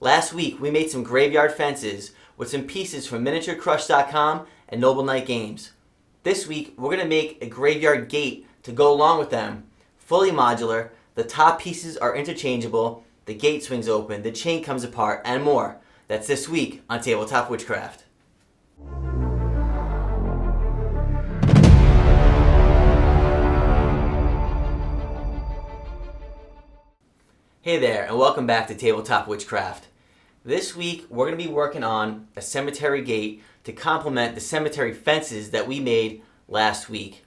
Last week we made some graveyard fences with some pieces from miniaturecrush.com and Noble Knight Games. This week we're going to make a graveyard gate to go along with them. Fully modular, the top pieces are interchangeable, the gate swings open, the chain comes apart, and more. That's this week on Tabletop Witchcraft. Hey there, and welcome back to Tabletop Witchcraft. This week, we're going to be working on a cemetery gate to complement the cemetery fences that we made last week.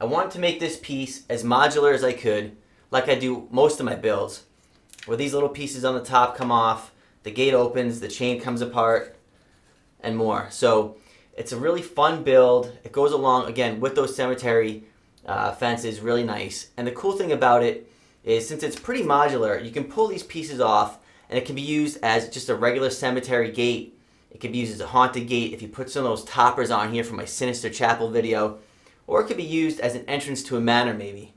I wanted to make this piece as modular as I could, like I do most of my builds, where these little pieces on the top come off, the gate opens, the chain comes apart, and more. So it's a really fun build. It goes along, again, with those cemetery uh, fences, really nice. And the cool thing about it is since it's pretty modular, you can pull these pieces off and it can be used as just a regular cemetery gate. It can be used as a haunted gate if you put some of those toppers on here from my Sinister Chapel video, or it could be used as an entrance to a manor maybe.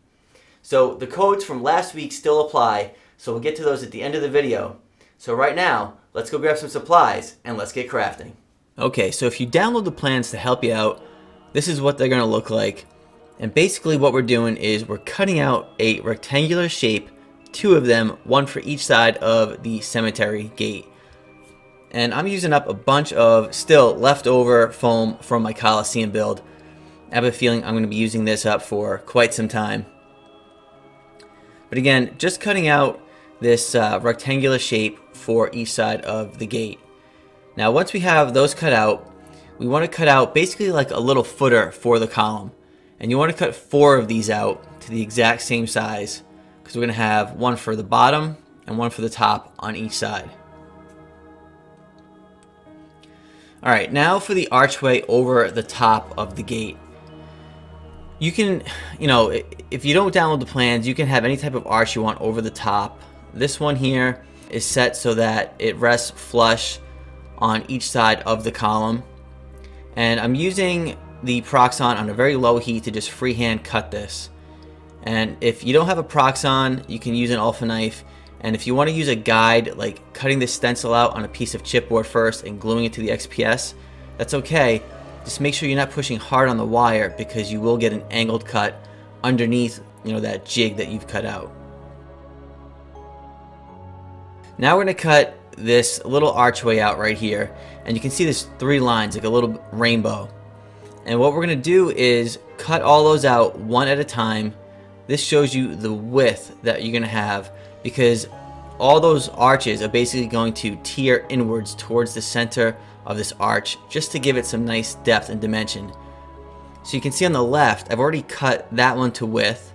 So the codes from last week still apply, so we'll get to those at the end of the video. So right now, let's go grab some supplies and let's get crafting. Okay, so if you download the plans to help you out, this is what they're going to look like. And basically what we're doing is we're cutting out a rectangular shape, two of them, one for each side of the cemetery gate. And I'm using up a bunch of still leftover foam from my Coliseum build. I have a feeling I'm going to be using this up for quite some time. But again, just cutting out this uh, rectangular shape for each side of the gate. Now once we have those cut out, we want to cut out basically like a little footer for the column. And you want to cut four of these out to the exact same size because we're going to have one for the bottom and one for the top on each side. Alright, now for the archway over the top of the gate. You can, you know, if you don't download the plans, you can have any type of arch you want over the top. This one here is set so that it rests flush on each side of the column. And I'm using the Proxxon on a very low heat to just freehand cut this. And if you don't have a Proxxon, you can use an OLFA knife. And if you want to use a guide, like cutting this stencil out on a piece of chipboard first and gluing it to the XPS, that's okay. Just make sure you're not pushing hard on the wire because you will get an angled cut underneath you know, that jig that you've cut out. Now we're going to cut this little archway out right here. And you can see there's three lines, like a little rainbow. And what we're going to do is cut all those out one at a time. This shows you the width that you're going to have because all those arches are basically going to tear inwards towards the center of this arch just to give it some nice depth and dimension. So you can see on the left, I've already cut that one to width.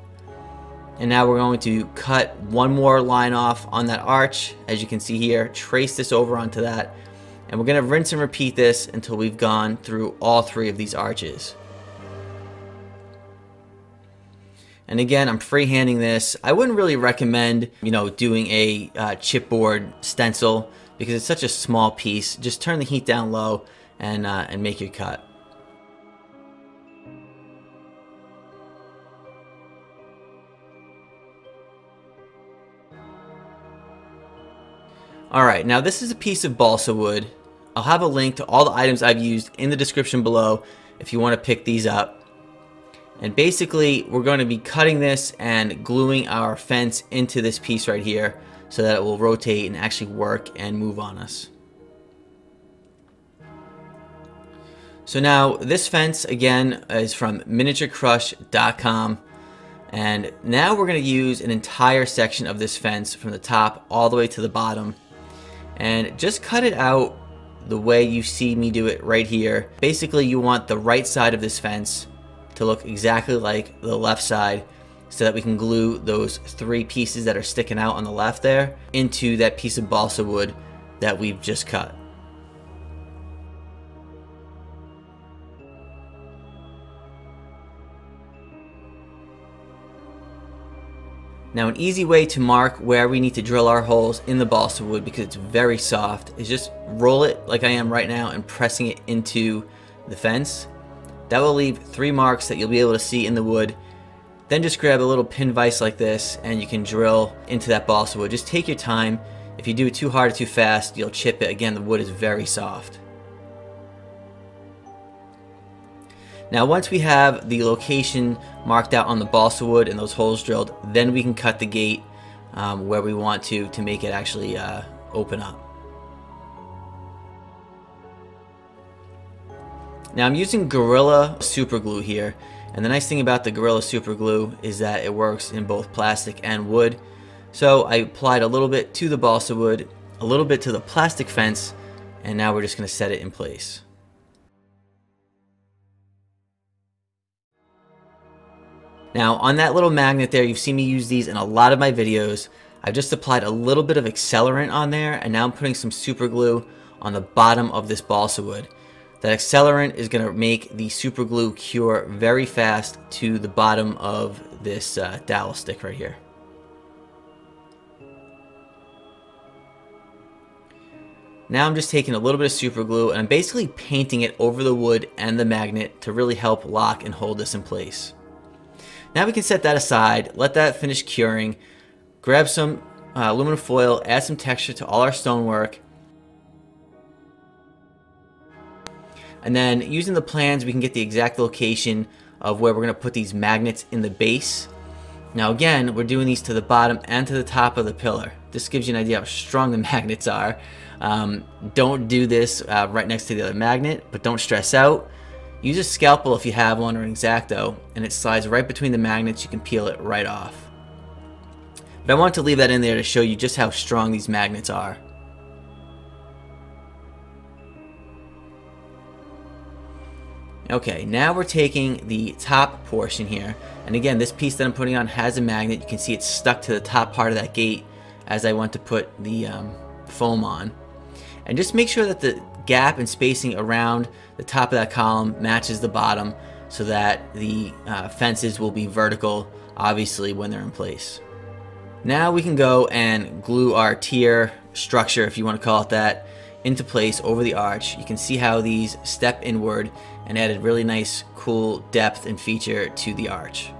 And now we're going to cut one more line off on that arch, as you can see here, trace this over onto that, and we're going to rinse and repeat this until we've gone through all three of these arches. And again, I'm freehanding this. I wouldn't really recommend, you know, doing a uh, chipboard stencil because it's such a small piece. Just turn the heat down low and, uh, and make your cut. Alright, now this is a piece of balsa wood I'll have a link to all the items I've used in the description below if you want to pick these up. And basically, we're going to be cutting this and gluing our fence into this piece right here so that it will rotate and actually work and move on us. So now this fence again is from miniaturecrush.com and now we're going to use an entire section of this fence from the top all the way to the bottom and just cut it out the way you see me do it right here. Basically, you want the right side of this fence to look exactly like the left side so that we can glue those three pieces that are sticking out on the left there into that piece of balsa wood that we've just cut. Now an easy way to mark where we need to drill our holes in the balsa wood because it's very soft is just roll it like I am right now and pressing it into the fence. That will leave three marks that you'll be able to see in the wood. Then just grab a little pin vise like this and you can drill into that balsa wood. Just take your time. If you do it too hard or too fast, you'll chip it. Again, the wood is very soft. Now once we have the location marked out on the balsa wood and those holes drilled, then we can cut the gate um, where we want to to make it actually uh, open up. Now I'm using Gorilla Super Glue here and the nice thing about the Gorilla Super Glue is that it works in both plastic and wood. So I applied a little bit to the balsa wood, a little bit to the plastic fence, and now we're just going to set it in place. Now on that little magnet there, you've seen me use these in a lot of my videos. I've just applied a little bit of accelerant on there and now I'm putting some super glue on the bottom of this balsa wood. That accelerant is going to make the super glue cure very fast to the bottom of this uh, dowel stick right here. Now I'm just taking a little bit of super glue and I'm basically painting it over the wood and the magnet to really help lock and hold this in place. Now we can set that aside, let that finish curing, grab some uh, aluminum foil, add some texture to all our stonework, and then using the plans we can get the exact location of where we're going to put these magnets in the base. Now again, we're doing these to the bottom and to the top of the pillar. This gives you an idea how strong the magnets are. Um, don't do this uh, right next to the other magnet, but don't stress out. Use a scalpel if you have one or an X-Acto, and it slides right between the magnets. You can peel it right off. But I want to leave that in there to show you just how strong these magnets are. Okay, now we're taking the top portion here, and again, this piece that I'm putting on has a magnet. You can see it's stuck to the top part of that gate as I want to put the um, foam on. And just make sure that the gap and spacing around the top of that column matches the bottom so that the uh, fences will be vertical obviously when they're in place. Now we can go and glue our tier structure if you want to call it that into place over the arch. You can see how these step inward and added really nice cool depth and feature to the arch.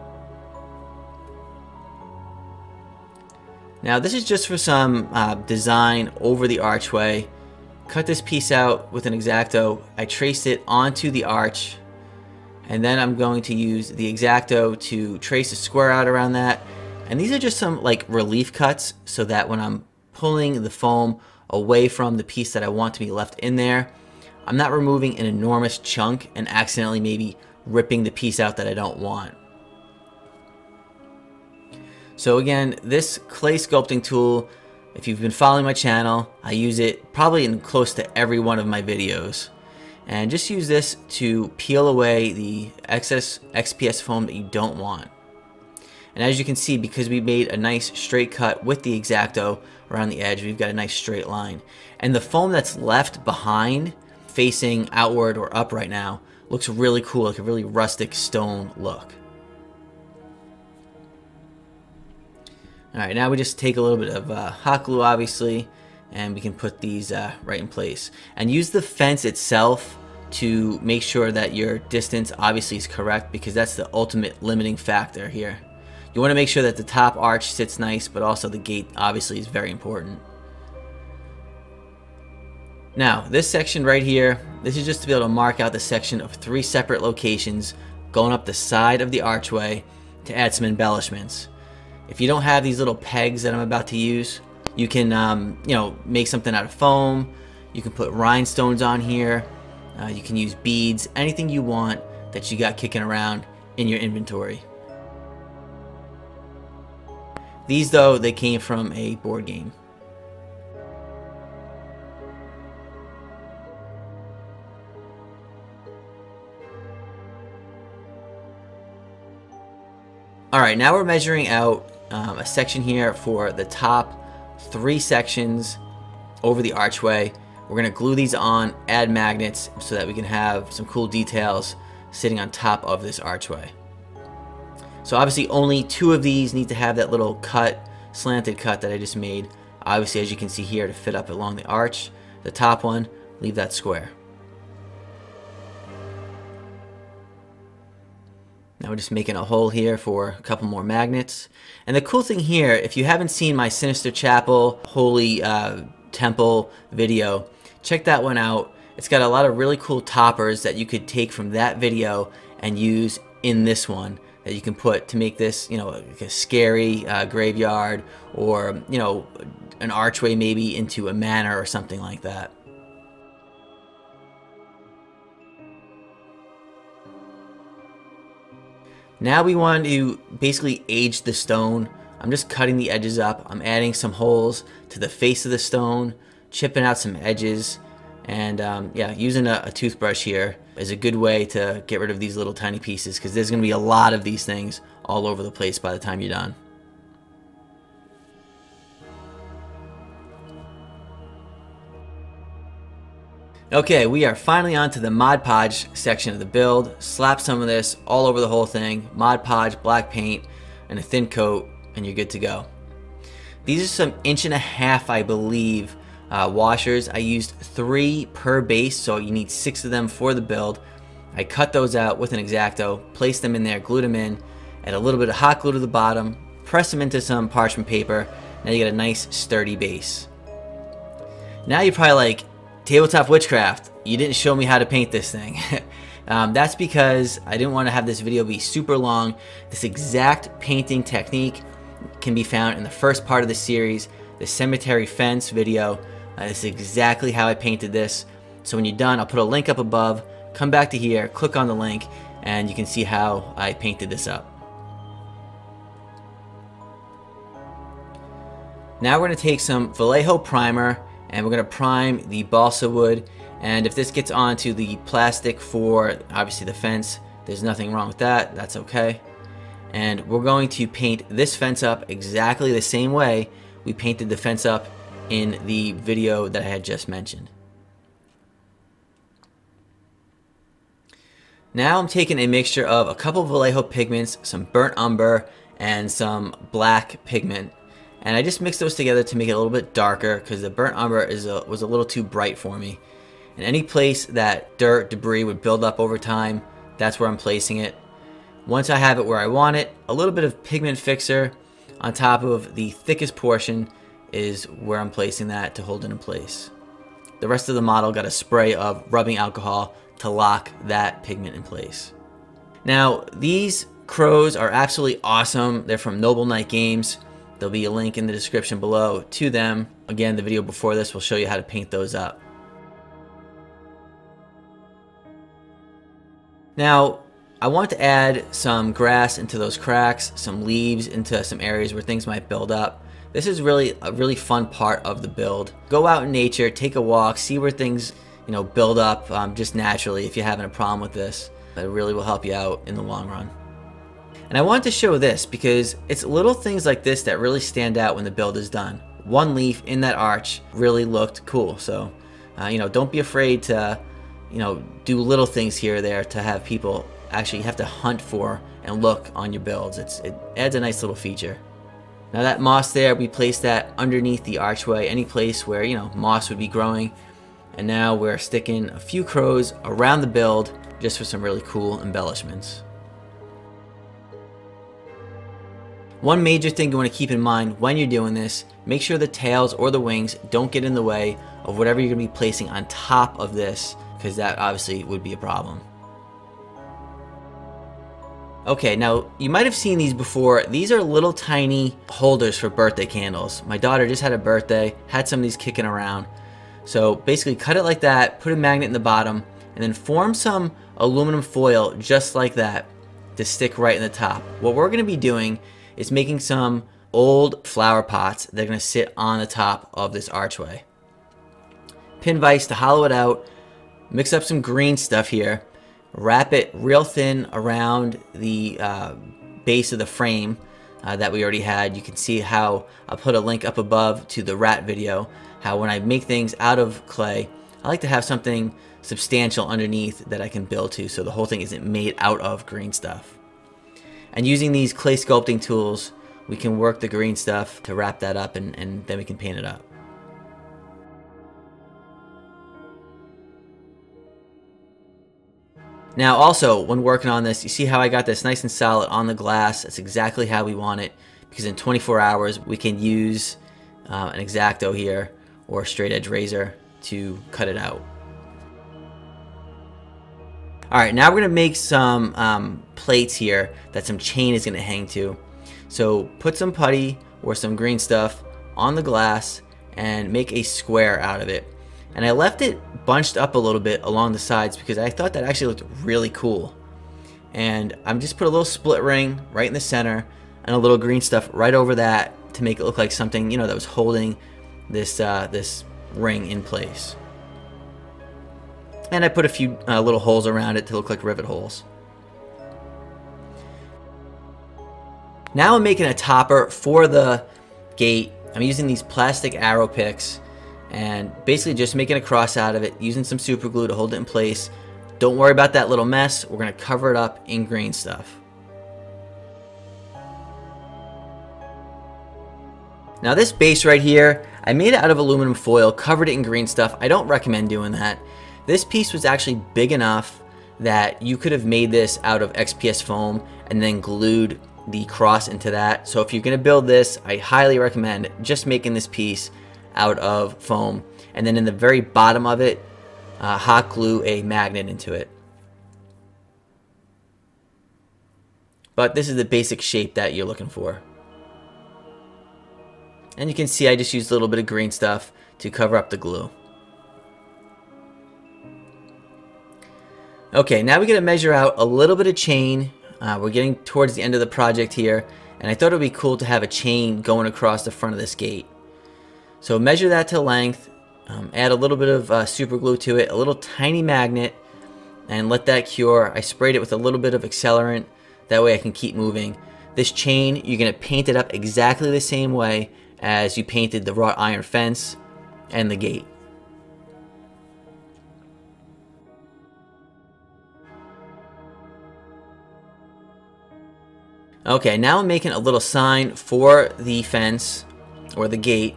Now this is just for some uh, design over the archway cut this piece out with an X-Acto. I traced it onto the arch and then I'm going to use the X-Acto to trace a square out around that. And these are just some like relief cuts so that when I'm pulling the foam away from the piece that I want to be left in there, I'm not removing an enormous chunk and accidentally maybe ripping the piece out that I don't want. So again, this clay sculpting tool if you've been following my channel, I use it probably in close to every one of my videos. And just use this to peel away the excess XPS foam that you don't want. And as you can see, because we made a nice straight cut with the X-Acto around the edge, we've got a nice straight line. And the foam that's left behind, facing outward or up right now, looks really cool, like a really rustic stone look. Alright, now we just take a little bit of uh, hot glue, obviously, and we can put these uh, right in place. And use the fence itself to make sure that your distance obviously is correct because that's the ultimate limiting factor here. You want to make sure that the top arch sits nice, but also the gate obviously is very important. Now, this section right here, this is just to be able to mark out the section of three separate locations going up the side of the archway to add some embellishments. If you don't have these little pegs that I'm about to use, you can, um, you know, make something out of foam. You can put rhinestones on here. Uh, you can use beads, anything you want that you got kicking around in your inventory. These, though, they came from a board game. Alright, now we're measuring out um, a section here for the top three sections over the archway. We're to glue these on, add magnets so that we can have some cool details sitting on top of this archway. So obviously only two of these need to have that little cut, slanted cut that I just made. Obviously as you can see here to fit up along the arch. The top one, leave that square. We're just making a hole here for a couple more magnets. And the cool thing here, if you haven't seen my Sinister Chapel Holy uh, Temple video, check that one out. It's got a lot of really cool toppers that you could take from that video and use in this one that you can put to make this, you know, like a scary uh, graveyard or, you know, an archway maybe into a manor or something like that. Now we want to basically age the stone. I'm just cutting the edges up. I'm adding some holes to the face of the stone, chipping out some edges, and um, yeah, using a, a, toothbrush here is a good way to get rid of these little tiny pieces because there's going to be a lot of these things all over the place by the time you're done. Okay, we are finally on to the Mod Podge section of the build. Slap some of this all over the whole thing. Mod Podge, black paint, and a thin coat, and you're good to go. These are some inch and a half, I believe, uh, washers. I used three per base, so you need six of them for the build. I cut those out with an X-Acto, placed them in there, glued them in, add a little bit of hot glue to the bottom, press them into some parchment paper. Now you get a nice sturdy base. Now you're probably like, Tabletop Witchcraft, you didn't show me how to paint this thing. um, that's because I didn't want to have this video be super long. This exact painting technique can be found in the first part of the series, the cemetery fence video. Uh, this is exactly how I painted this. So when you're done, I'll put a link up above. Come back to here, click on the link, and you can see how I painted this up. Now we're going to take some Vallejo primer and we're to prime the balsa wood. And if this gets onto the plastic for obviously the fence there's nothing wrong with that. That's okay. And we're going to paint this fence up exactly the same way we painted the fence up in the video that I had just mentioned. Now I'm taking a mixture of a couple of Vallejo pigments some burnt umber and some black pigment and I just mixed those together to make it a little bit darker because the burnt umber is a, was a little too bright for me. And any place that dirt, debris would build up over time, that's where I'm placing it. Once I have it where I want it, a little bit of pigment fixer on top of the thickest portion is where I'm placing that to hold it in place. The rest of the model got a spray of rubbing alcohol to lock that pigment in place. Now, these crows are absolutely awesome. They're from Noble Knight Games. There'll be a link in the description below to them. Again, the video before this will show you how to paint those up. Now, I want to add some grass into those cracks, some leaves into some areas where things might build up. This is really a really fun part of the build. Go out in nature, take a walk, see where things you know build up um, just naturally if you're having a problem with this. It really will help you out in the long run. And I wanted to show this because it's little things like this that really stand out when the build is done. One leaf in that arch really looked cool. So, uh, you know, don't be afraid to, you know, do little things here or there to have people actually have to hunt for and look on your builds. It's, it adds a nice little feature. Now that moss there, we placed that underneath the archway, any place where, you know, moss would be growing. And now we're sticking a few crows around the build just for some really cool embellishments. One major thing you want to keep in mind when you're doing this, make sure the tails or the wings don't get in the way of whatever you're going to be placing on top of this, because that obviously would be a problem. Okay, now you might have seen these before. These are little tiny holders for birthday candles. My daughter just had a birthday, had some of these kicking around. So basically cut it like that, put a magnet in the bottom, and then form some aluminum foil just like that to stick right in the top. What we're going to be doing is making some old flower pots that are going to sit on the top of this archway. Pin vise to hollow it out, mix up some green stuff here, wrap it real thin around the uh, base of the frame uh, that we already had. You can see how I'll put a link up above to the rat video, how when I make things out of clay, I like to have something substantial underneath that I can build to so the whole thing isn't made out of green stuff. And using these clay sculpting tools, we can work the green stuff to wrap that up and, and then we can paint it up. Now also, when working on this, you see how I got this nice and solid on the glass. That's exactly how we want it because in 24 hours we can use uh, an X-Acto here or a straight edge razor to cut it out. Alright, now we're to make some um, plates here that some chain is to hang to. So put some putty or some green stuff on the glass and make a square out of it. And I left it bunched up a little bit along the sides because I thought that actually looked really cool. And I'm just put a little split ring right in the center and a little green stuff right over that to make it look like something, you know, that was holding this, uh, this ring in place. And I put a few uh, little holes around it to look like rivet holes. Now I'm making a topper for the gate. I'm using these plastic arrow picks and basically just making a cross out of it, using some super glue to hold it in place. Don't worry about that little mess. We're going to cover it up in green stuff. Now this base right here, I made it out of aluminum foil, covered it in green stuff. I don't recommend doing that. This piece was actually big enough that you could have made this out of XPS foam and then glued the cross into that. So if you're going to build this, I highly recommend just making this piece out of foam. And then in the very bottom of it, uh, hot glue a magnet into it. But this is the basic shape that you're looking for. And you can see I just used a little bit of green stuff to cover up the glue. Okay, now we're going to measure out a little bit of chain. Uh, we're getting towards the end of the project here, and I thought it would be cool to have a chain going across the front of this gate. So measure that to length, um, add a little bit of uh, super glue to it, a little tiny magnet, and let that cure. I sprayed it with a little bit of accelerant, that way I can keep moving. This chain, you're to paint it up exactly the same way as you painted the wrought iron fence and the gate. Okay, now I'm making a little sign for the fence or the gate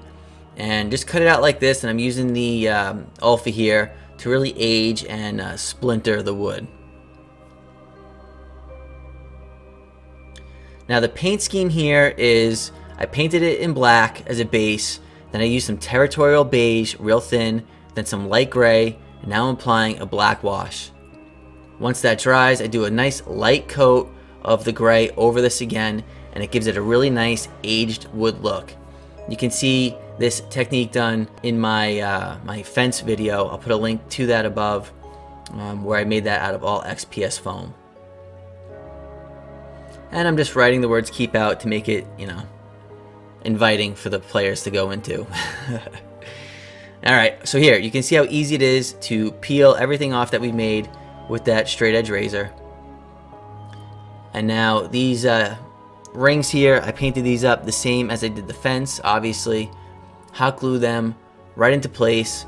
and just cut it out like this and I'm using the um, OLFA here to really age and uh, splinter the wood. Now the paint scheme here is I painted it in black as a base then I used some territorial beige real thin then some light gray and now I'm applying a black wash. Once that dries I do a nice light coat of the gray over this again and it gives it a really nice aged wood look. You can see this technique done in my, uh, my fence video. I'll put a link to that above um, where I made that out of all XPS foam. And I'm just writing the words keep out to make it, you know, inviting for the players to go into. Alright, so here, you can see how easy it is to peel everything off that we made with that straight edge razor. And now these uh, rings here, I painted these up the same as I did the fence, obviously hot glue them right into place.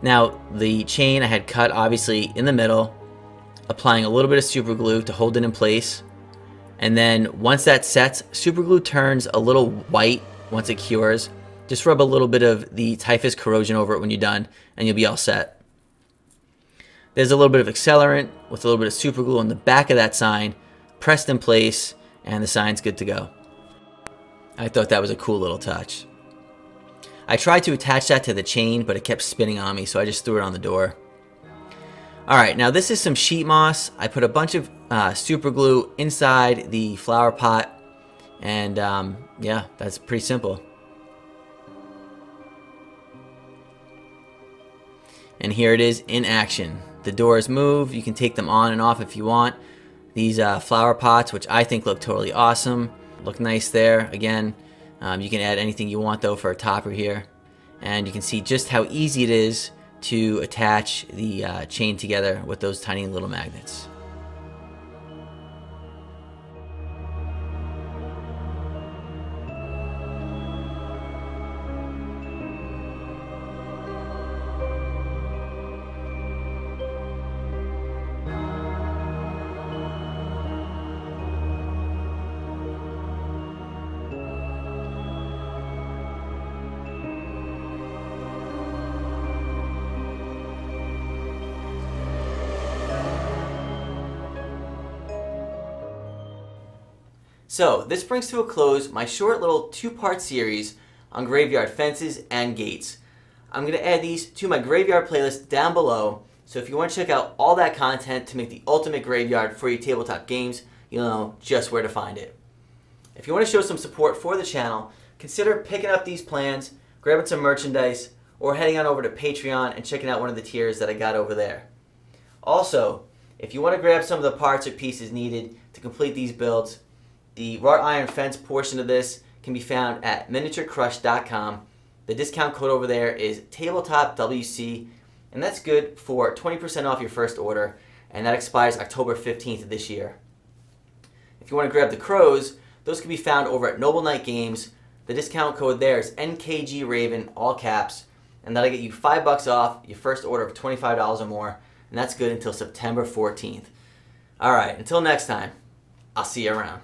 Now the chain I had cut obviously in the middle, applying a little bit of super glue to hold it in place. And then once that sets, super glue turns a little white once it cures. Just rub a little bit of the typhus corrosion over it when you're done and you'll be all set. There's a little bit of accelerant with a little bit of super glue on the back of that sign, pressed in place, and the sign's good to go. I thought that was a cool little touch. I tried to attach that to the chain, but it kept spinning on me, so I just threw it on the door. Alright, now this is some sheet moss. I put a bunch of uh, super glue inside the flower pot, and um, yeah, that's pretty simple. And here it is in action. The doors move, you can take them on and off if you want. These uh, flower pots, which I think look totally awesome, look nice there. Again, um, you can add anything you want though for a topper here. And you can see just how easy it is to attach the uh, chain together with those tiny little magnets. So, this brings to a close my short little two part series on graveyard fences and gates. I'm going to add these to my graveyard playlist down below. So, if you want to check out all that content to make the ultimate graveyard for your tabletop games, you'll know just where to find it. If you want to show some support for the channel, consider picking up these plans, grabbing some merchandise, or heading on over to Patreon and checking out one of the tiers that I got over there. Also, if you want to grab some of the parts or pieces needed to complete these builds, the wrought iron fence portion of this can be found at miniaturecrush.com. The discount code over there is tabletopwc, and that's good for 20% off your first order, and that expires October 15th of this year. If you want to grab the crows, those can be found over at Noble Knight Games. The discount code there is NKGRAVEN, all caps, and that'll get you five bucks off your first order of $25 or more, and that's good until September 14th. All right, until next time, I'll see you around.